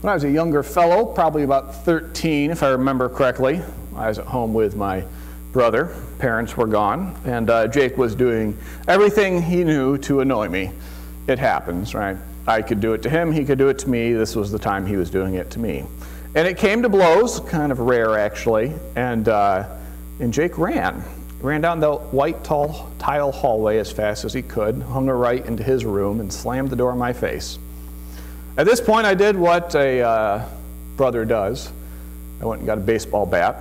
When I was a younger fellow, probably about 13, if I remember correctly, I was at home with my brother. Parents were gone, and uh, Jake was doing everything he knew to annoy me. It happens, right? I could do it to him, he could do it to me. This was the time he was doing it to me. And it came to blows, kind of rare actually, and, uh, and Jake ran. Ran down the white tall tile hallway as fast as he could, hung a right into his room, and slammed the door in my face. At this point, I did what a uh, brother does. I went and got a baseball bat,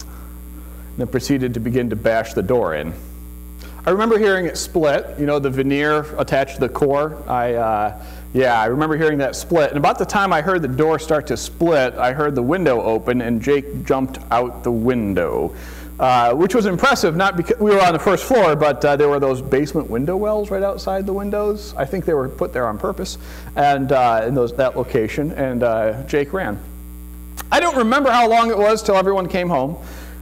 and then proceeded to begin to bash the door in. I remember hearing it split, you know, the veneer attached to the core. I, uh, yeah, I remember hearing that split. And about the time I heard the door start to split, I heard the window open and Jake jumped out the window. Uh, which was impressive, not because we were on the first floor, but uh, there were those basement window wells right outside the windows. I think they were put there on purpose, and uh, in those, that location, and uh, Jake ran. I don't remember how long it was till everyone came home.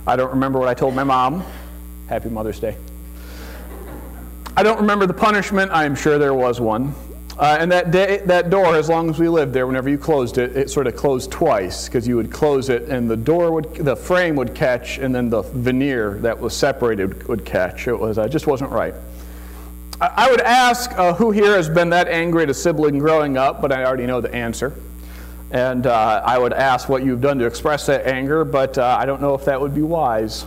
I don't remember what I told my mom. Happy Mother's Day. I don't remember the punishment. I am sure there was one. Uh, and that, day, that door, as long as we lived there, whenever you closed it, it sort of closed twice because you would close it and the door would, the frame would catch and then the veneer that was separated would catch. It was, uh, just wasn't right. I, I would ask uh, who here has been that angry at a sibling growing up, but I already know the answer. And uh, I would ask what you've done to express that anger, but uh, I don't know if that would be wise.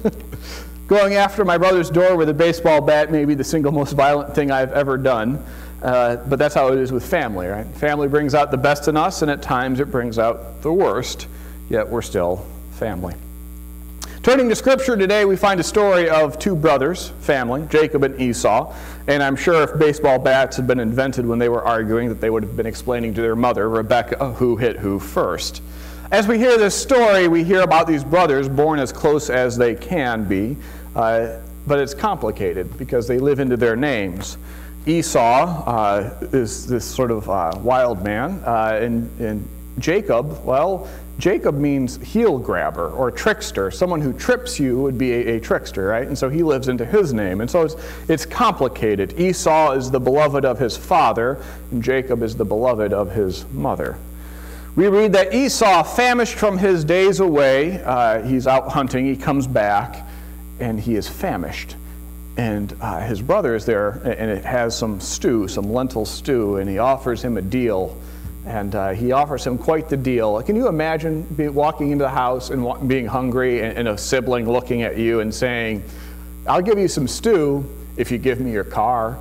Going after my brother's door with a baseball bat may be the single most violent thing I've ever done. Uh, but that's how it is with family, right? Family brings out the best in us, and at times it brings out the worst, yet we're still family. Turning to Scripture today, we find a story of two brothers, family, Jacob and Esau. And I'm sure if baseball bats had been invented when they were arguing, that they would have been explaining to their mother, Rebecca, who hit who first. As we hear this story, we hear about these brothers born as close as they can be, uh, but it's complicated because they live into their names. Esau uh, is this sort of uh, wild man, uh, and, and Jacob, well, Jacob means heel grabber or trickster. Someone who trips you would be a, a, trickster, right? And so he lives into his name. And so it's, it's complicated. Esau is the beloved of his father, and Jacob is the beloved of his mother. We read that Esau, famished from his days away, uh, he's out hunting, he comes back, and he is famished and uh, his brother is there, and it has some stew, some lentil stew, and he offers him a deal. And uh, he offers him quite the deal. Can you imagine be, walking into the house and being hungry, and, and a sibling looking at you and saying, I'll give you some stew if you give me your car?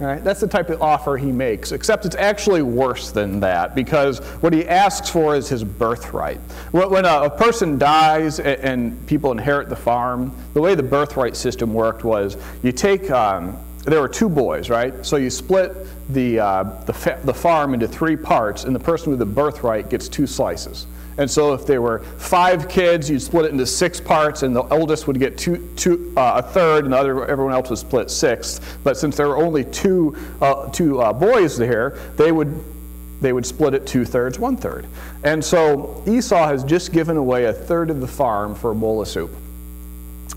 Right? That's the type of offer he makes, except it's actually worse than that because what he asks for is his birthright. When a, person dies and people inherit the farm, the way the birthright system worked was you take, um, there were two boys, right? So you split the, uh, the, the farm into three parts, and the person with the birthright gets two slices. And so if there were five kids, you'd split it into six parts, and the oldest would get two, two, uh, a third, and the other, everyone else would split sixth. But since there were only two, uh, two uh, boys there, they would, they would split it two thirds, one third. And so Esau has just given away a third of the farm for a bowl of soup,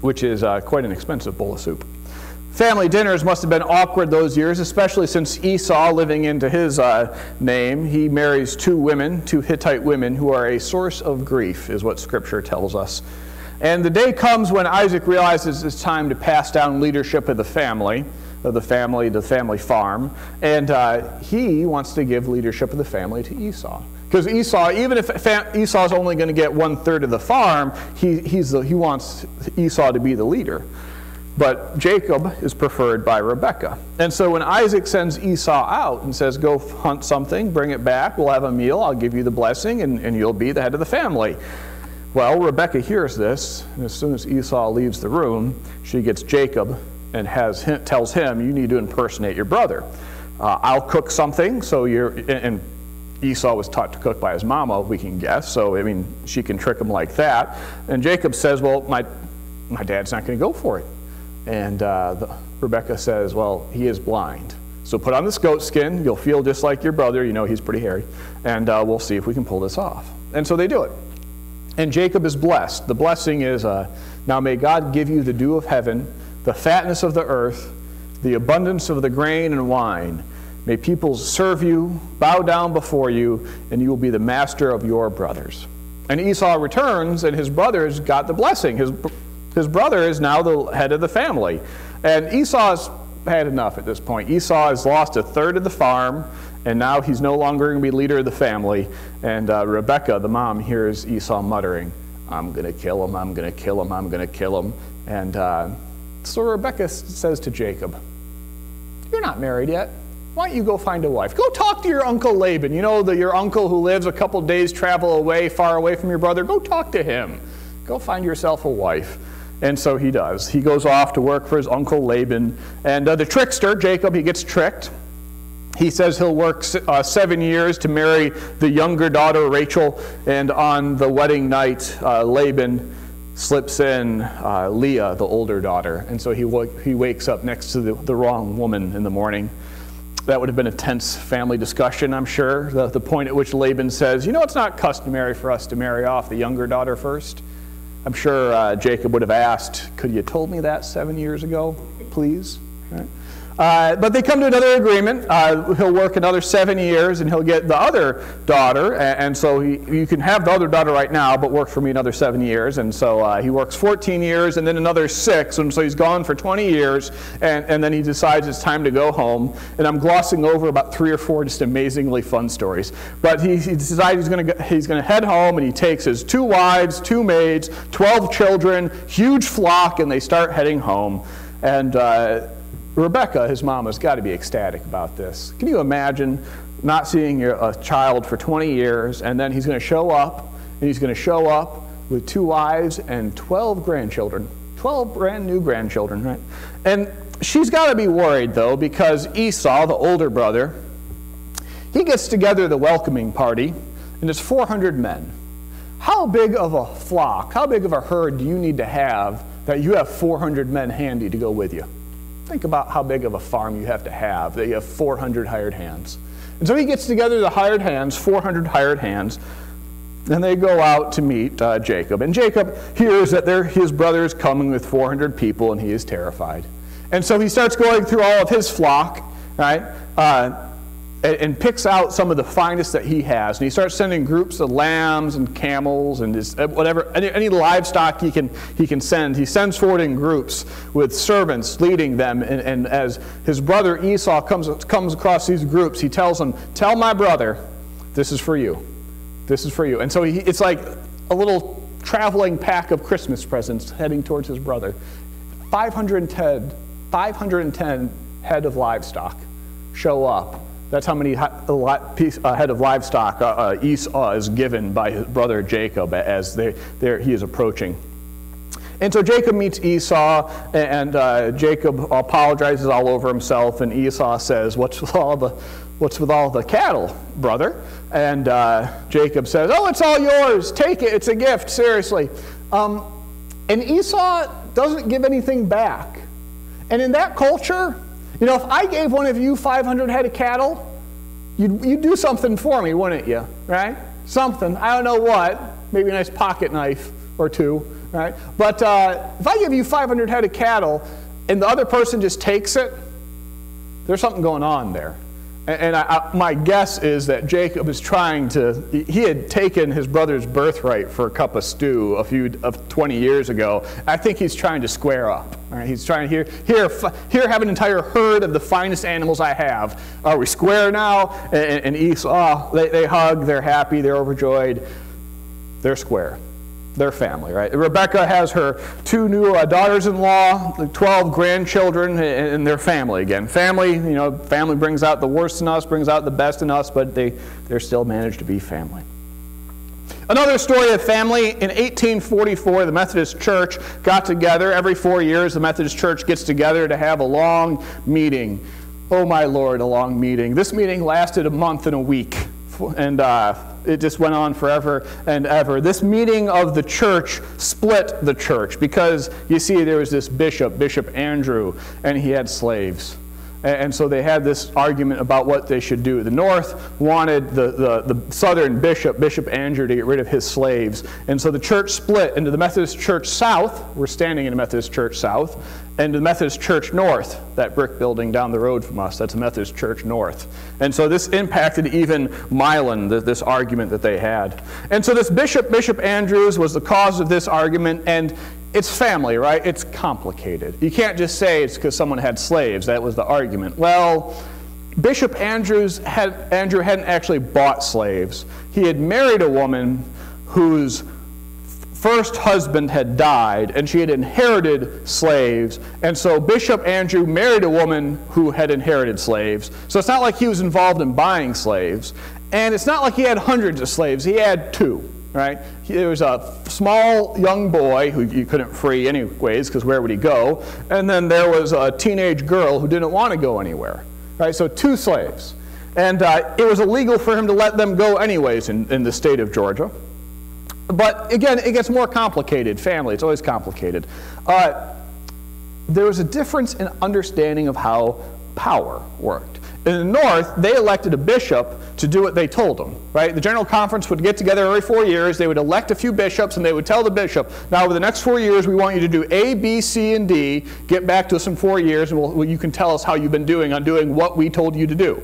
which is uh, quite an expensive bowl of soup. Family dinners must have been awkward those years, especially since Esau, living into his uh, name, he marries two women, two Hittite women, who are a source of grief, is what Scripture tells us. And the day comes when Isaac realizes it's time to pass down leadership of the family, of the family, the family farm, and uh, he wants to give leadership of the family to Esau. Because Esau, even if Esau is only going to get one third of the farm, he, he's the, he wants Esau to be the leader. But Jacob is preferred by Rebekah. And so when Isaac sends Esau out and says, Go hunt something, bring it back, we'll have a meal, I'll give you the blessing, and, and you'll be the head of the family. Well, Rebekah hears this, and as soon as Esau leaves the room, she gets Jacob and has tells him, You need to impersonate your brother. Uh, I'll cook something, so you're. And Esau was taught to cook by his mama, we can guess. So, I mean, she can trick him like that. And Jacob says, Well, my, my dad's not going to go for it. And uh, the, Rebecca says, Well, he is blind. So put on this goat skin. You'll feel just like your brother. You know, he's pretty hairy. And uh, we'll see if we can pull this off. And so they do it. And Jacob is blessed. The blessing is uh, now may God give you the dew of heaven, the fatness of the earth, the abundance of the grain and wine. May peoples serve you, bow down before you, and you will be the master of your brothers. And Esau returns, and his brothers got the blessing. His, his brother is now the head of the family. And Esau's had enough at this point. Esau has lost a third of the farm, and now he's no longer going to be leader of the family. And uh, Rebecca, the mom, hears Esau muttering, I'm going to kill him, I'm going to kill him, I'm going to kill him. And uh, so Rebecca says to Jacob, You're not married yet. Why don't you go find a wife? Go talk to your uncle Laban. You know, the, your uncle who lives a couple days travel away, far away from your brother. Go talk to him. Go find yourself a wife. And so he does. He goes off to work for his uncle Laban. And uh, the trickster, Jacob, he gets tricked. He says he'll work uh, seven years to marry the younger daughter, Rachel. And on the wedding night, uh, Laban slips in uh, Leah, the older daughter. And so he, he wakes up next to the, the wrong woman in the morning. That would have been a tense family discussion, I'm sure. The, the point at which Laban says, You know, it's not customary for us to marry off the younger daughter first. I'm sure uh, Jacob would have asked, Could you have told me that seven years ago, please? Right? Uh, but they come to another agreement. Uh, he'll work another seven years and he'll get the other daughter. And, and so he, you can have the other daughter right now, but work for me another seven years. And so uh, he works 14 years and then another six. And so he's gone for 20 years. And, and then he decides it's time to go home. And I'm glossing over about three or four just amazingly fun stories. But he, he decides he's going to he's to head home and he takes his two wives, two maids, 12 children, huge flock, and they start heading home. And uh, Rebecca, his mom, has got to be ecstatic about this. Can you imagine not seeing a child for 20 years and then he's going to show up and he's going to show up with two wives and 12 grandchildren? 12 brand new grandchildren, right? And she's got to be worried though because Esau, the older brother, he gets together the welcoming party and it's 400 men. How big of a flock, how big of a herd do you need to have that you have 400 men handy to go with you? Think about how big of a farm you have to have, that you have 400 hired hands. And so he gets together the hired hands, 400 hired hands, and they go out to meet uh, Jacob. And Jacob hears that his brother is coming with 400 people, and he is terrified. And so he starts going through all of his flock, right? Uh, and, and, picks out some of the finest that he has. And he starts sending groups of lambs and camels and his, uh, whatever, any, any, livestock he can, he can send. He sends forward in groups with servants leading them. And, and as his brother Esau comes, comes across these groups, he tells them, Tell my brother, this is for you. This is for you. And so he, it's like a little traveling pack of Christmas presents heading towards his brother. 510, 510 head of livestock show up that's how many head of livestock uh, uh, Esau is given by his brother Jacob as he is approaching. And so Jacob meets Esau, and uh, Jacob apologizes all over himself, and Esau says, "What's with all the, what's with all the cattle, brother?" And uh, Jacob says, "Oh, it's all yours. Take it. It's a gift. Seriously." Um, and Esau doesn't give anything back. And in that culture, you know, if I gave one of you 500 head of cattle, you'd, you'd do something for me, wouldn't you? Right? Something. I don't know what. Maybe a nice pocket knife or two, right? But uh, if I give you 500 head of cattle and the other person just takes it, there's something going on there. And I, I, my guess is that Jacob is trying to, he had taken his brother's birthright for a cup of stew a few, of 20 years ago. I think he's trying to square up. Right? He's trying to, here, here, here, have an entire herd of the finest animals I have. Are we square now? And, and Esau, they, they hug, they're happy, they're overjoyed. They're square their family, right? Rebecca has her two new uh, daughters-in-law, 12 grandchildren, and their family again. Family, you know, family brings out the worst in us, brings out the best in us, but they, they're still managed to be family. Another story of family, in 1844, the Methodist Church got together. Every four years, the Methodist Church gets together to have a long meeting. Oh, my Lord, a long meeting. This meeting lasted a month and a week. And uh, it just went on forever and ever. This meeting of the church split the church because you see, there was this bishop, Bishop Andrew, and he had slaves. And so they had this argument about what they should do. The North wanted the, the, the, southern bishop, Bishop Andrew, to get rid of his slaves. And so the church split into the Methodist Church South. We're standing in the Methodist Church South and the Methodist Church North, that brick building down the road from us, that's the Methodist Church North. And so this impacted even Milan, this argument that they had. And so this bishop, Bishop Andrews, was the cause of this argument, and it's family, right? It's complicated. You can't just say it's because someone had slaves. That was the argument. Well, Bishop Andrews had, Andrew hadn't actually bought slaves. He had married a woman whose first husband had died and she had inherited slaves. And so Bishop Andrew married a woman who had inherited slaves. So it's not like he was involved in buying slaves. And it's not like he had hundreds of slaves, he had two. Right? There was a small young boy who you couldn't free anyways, because where would he go? And then there was a teenage girl who didn't want to go anywhere. Right? So two slaves. And uh, it was illegal for him to let them go anyways in, in the state of Georgia. But again, it gets more complicated. Family, it's always complicated. Uh, there was a difference in understanding of how power worked. In the North, they elected a bishop to do what they told them, right? The General Conference would get together every four years. They would elect a few bishops, and they would tell the bishop, now, over the next four years, we want you to do A, B, C, and D. Get back to us in four years, and we'll, you can tell us how you've been doing on doing what we told you to do.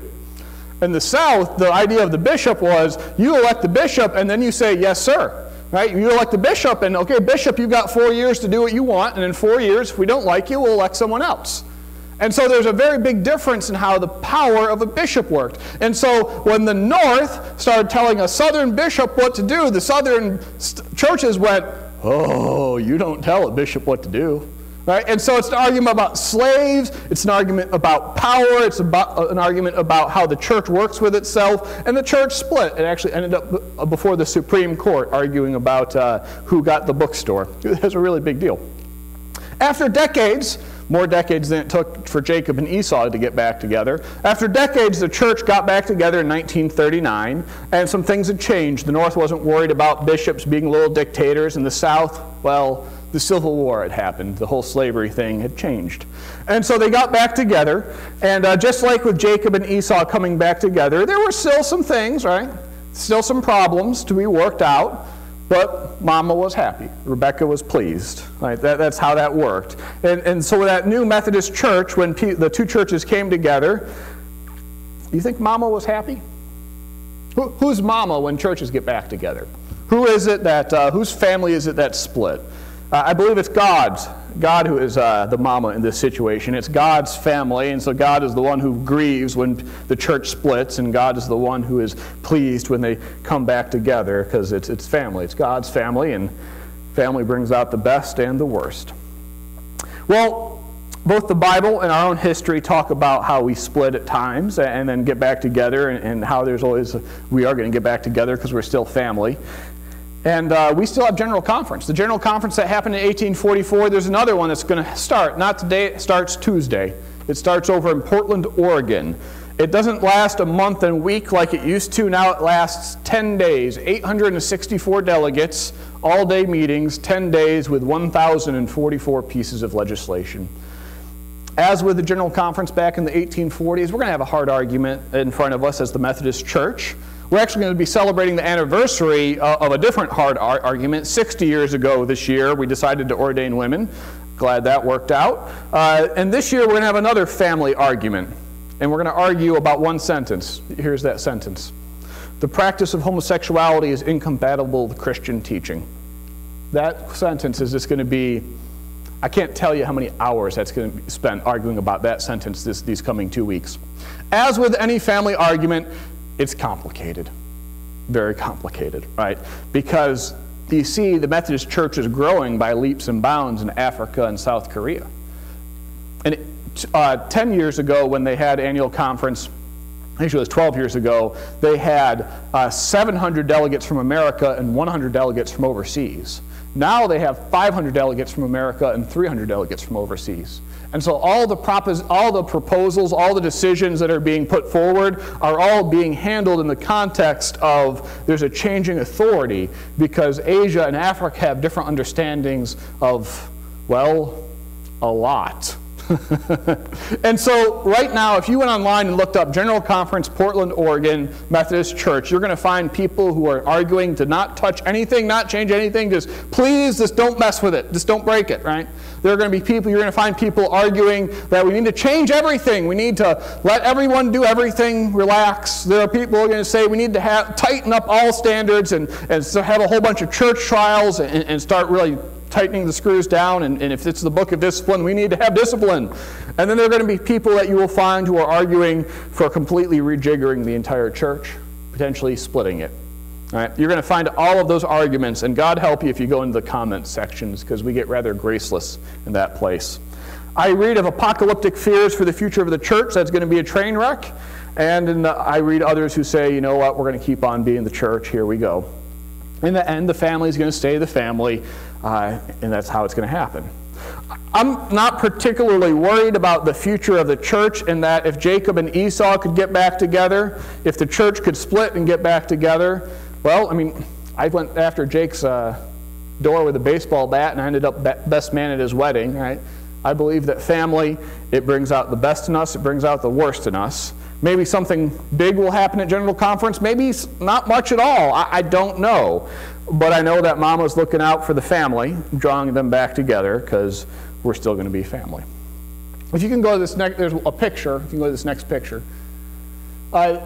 In the South, the idea of the bishop was you elect the bishop, and then you say, yes, sir. Right? You elect the bishop, and okay, bishop, you've got four years to do what you want, and in four years, if we don't like you, we'll elect someone else. And so there's a very big difference in how the power of a bishop worked. And so when the North started telling a Southern bishop what to do, the Southern churches went, Oh, you don't tell a bishop what to do. Right? And so it's an argument about slaves, it's an argument about power, it's about, uh, an argument about how the church works with itself, and the church split. It actually ended up before the Supreme Court arguing about uh, who got the bookstore. Was a really big deal. After decades, more decades than it took for Jacob and Esau to get back together. After decades, the church got back together in 1939, and some things had changed. The North wasn't worried about bishops being little dictators, and the South, well, the Civil War had happened. The whole slavery thing had changed. And so they got back together. And uh, just like with Jacob and Esau coming back together, there were still some things, right? Still some problems to be worked out. But Mama was happy. Rebecca was pleased. Right? That, that's how that worked. And, and so that new Methodist church, when the two churches came together, do you think Mama was happy? Who, who's Mama when churches get back together? Who is it that, uh, whose family is it that split? Uh, I believe it's God's, God who is uh, the mama in this situation. It's God's family, and so God is the one who grieves when the church splits, and God is the one who is pleased when they come back together because it's, it's family. It's God's family, and family brings out the best and the worst. Well, both the Bible and our own history talk about how we split at times and then get back together, and, and how there's always, we are going to get back together because we're still family. And uh, we still have General Conference. The General Conference that happened in 1844, there's another one that's going to start. Not today, it starts Tuesday. It starts over in Portland, Oregon. It doesn't last a month and week like it used to. Now it lasts 10 days, 864 delegates, all day meetings, 10 days with 1,044 pieces of legislation. As with the General Conference back in the 1840s, we're going to have a hard argument in front of us as the Methodist Church. We're actually going to be celebrating the anniversary uh, of a different hard ar argument. 60 years ago this year, we decided to ordain women. Glad that worked out. Uh, and this year, we're going to have another family argument. And we're going to argue about one sentence. Here's that sentence The practice of homosexuality is incompatible with Christian teaching. That sentence is just going to be I can't tell you how many hours that's going to be spent arguing about that sentence this, these coming two weeks. As with any family argument, it's complicated. Very complicated, right? Because you see, the Methodist Church is growing by leaps and bounds in Africa and South Korea. And uh, 10 years ago, when they had annual conference, actually it was 12 years ago, they had uh, 700 delegates from America and 100 delegates from overseas. Now they have 500 delegates from America and 300 delegates from overseas. And so all the, propos- all the proposals, all the decisions that are being put forward are all being handled in the context of there's a changing authority because Asia and Africa have different understandings of, well, a lot. and so, right now, if you went online and looked up General Conference, Portland, Oregon Methodist Church, you're going to find people who are arguing to not touch anything, not change anything, just please, just don't mess with it, just don't break it, right? There are going to be people, you're going to find people arguing that we need to change everything, we need to let everyone do everything, relax. There are people who are going to say we need to have, tighten up all standards and, and so have a whole bunch of church trials and, and start really tightening the screws down, and, and if it's the book of discipline, we need to have discipline. And then there are going to be people that you will find who are arguing for completely rejiggering the entire church, potentially splitting it. All right? You're going to find all of those arguments, and God help you if you go into the comment sections, because we get rather graceless in that place. I read of apocalyptic fears for the future of the church. That's going to be a train wreck. And the, I read others who say, you know what, we're going to keep on being the church. Here we go. In the end, the family is going to stay the family. Uh, and that's how it's going to happen. I'm not particularly worried about the future of the church in that if Jacob and Esau could get back together, if the church could split and get back together, well, I mean, I went after Jake's uh, door with a baseball bat and I ended up best man at his wedding, right? I believe that family, it brings out the best in us, it brings out the worst in us. Maybe something big will happen at General Conference, maybe not much at all. I, I don't know. But I know that mom was looking out for the family, drawing them back together because we're still going to be family. If you can go to this next, there's a picture. If you can go to this next picture. Uh,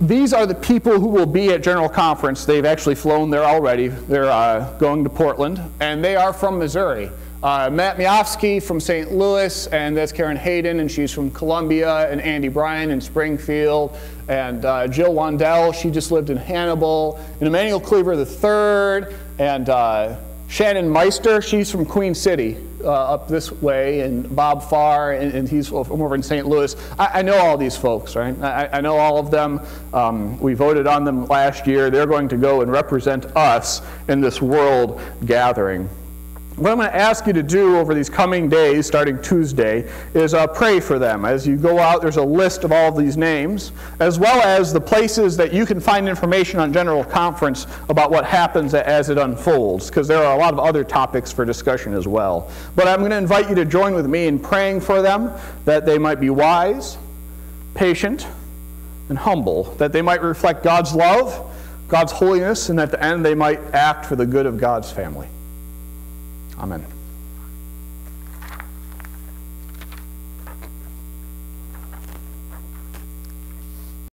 these are the people who will be at General Conference. They've actually flown there already. They're uh, going to Portland, and they are from Missouri. Uh, Matt Miofsky from St. Louis, and that's Karen Hayden, and she's from Columbia, and Andy Bryan in Springfield, and uh, Jill Wandell, she just lived in Hannibal, and Emanuel Cleaver III, and uh, Shannon Meister, she's from Queen City uh, up this way, and Bob Farr, and, and he's from over in St. Louis. I, I, know all these folks, right? I, I know all of them. Um, we voted on them last year. They're going to go and represent us in this world gathering. What I'm going to ask you to do over these coming days, starting Tuesday, is uh, pray for them. As you go out, there's a list of all of these names, as well as the places that you can find information on General Conference about what happens as it unfolds, because there are a lot of other topics for discussion as well. But I'm going to invite you to join with me in praying for them, that they might be wise, patient, and humble, that they might reflect God's love, God's holiness, and at the end they might act for the good of God's family. Amen.